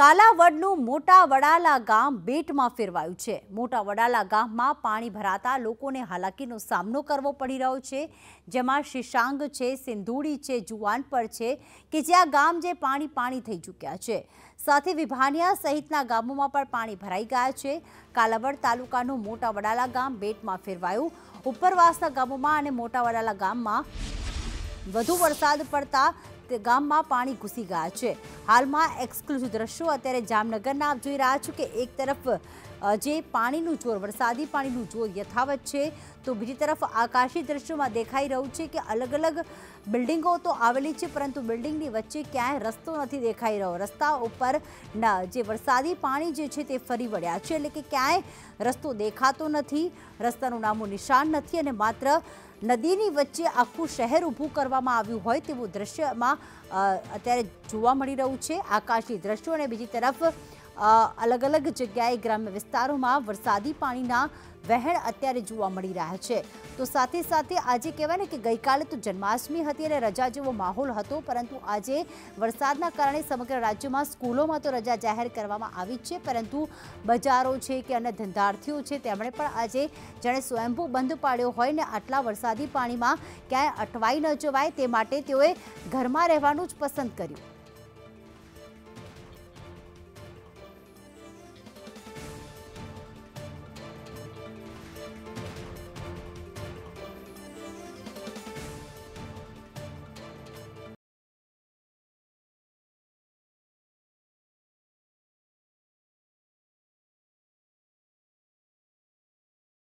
કાલાવડનું મોટા વડાલા ગામ બેટમાં ફેરવાયું છે. મોટા વડાલા ગામમાં પાણી ભરાતા લોકોને હાલાકીનો સામનો કરવો પડી રહ્યો છે. જેમાં શિશાંગ છે, સિંધુડી છે જુવાનપર છે કે જ્યાં ગામ જે પાણી પાણી થઈ ચૂક્યા છે. સાથે વિભાનિયા સહિતના ગામોમાં પણ પાણી ભરાઈ ગયા છે. કાલાવડ તાલુકાનું મોટા વડાલા ગામ બેટમાં ફેરવાયું. ઉપરવાસના ગામોમાં અને મોટા વડાલા ગામમાં વધુ વરસાદ પડતા ગામમાં પાણી ઘૂસી ગયા છે. હાલમાં એક્સક્લુઝિવ દ્રશ્યો અત્યારે જામનગરના આપ જોઈ રહ્યા છો કે એક તરફ જે પાણીનું જોર, વરસાદી પાણીનું જોર યથાવત છે, તો બીજી તરફ આકાશી દ્રશ્યોમાં દેખાઈ રહ્યું છે કે અલગ અલગ બિલ્ડિંગો તો આવેલી છે, પરંતુ બિલ્ડિંગની વચ્ચે ક્યાંય રસ્તો નથી દેખાઈ રહ્યો. રસ્તા ઉપર જે વરસાદી પાણી જે છે તે ફરી વળ્યા છે, એટલે કે ક્યાંય રસ્તો દેખાતો નથી, રસ્તાનું નામું નિશાન નથી અને માત્ર નદીની વચ્ચે આખું શહેર ઊભું કરવામાં આવ્યું હોય તેવું દ્રશ્યમાં અત્યારે જોવા મળી રહ્યું છે આકાશી દ્રશ્યો અને બીજી તરફ અલગ અલગ જગ્યાએ ગ્રામ્ય વિસ્તારોમાં વરસાદી પાણીના વહેણ અત્યારે જોવા મળી રહ્યા છે. તો સાથે સાથે આજે કહેવાય ને કે ગઈકાલે તો જન્માષ્ટમી હતી અને રજા જેવો માહોલ હતો, પરંતુ આજે વરસાદના કારણે સમગ્ર રાજ્યમાં સ્કૂલોમાં તો રજા જાહેર કરવામાં આવી છે, પરંતુ બજારો છે કે અન્ય ધંધાર્થીઓ છે તેમણે પણ આજે જાણે સ્વયંભૂ બંધ પાડ્યો હોય ને આટલા વરસાદી પાણીમાં ક્યાંય અટવાઈ ન જવાય તે માટે તેઓએ ઘરમાં રહેવાનું જ પસંદ કર્યું.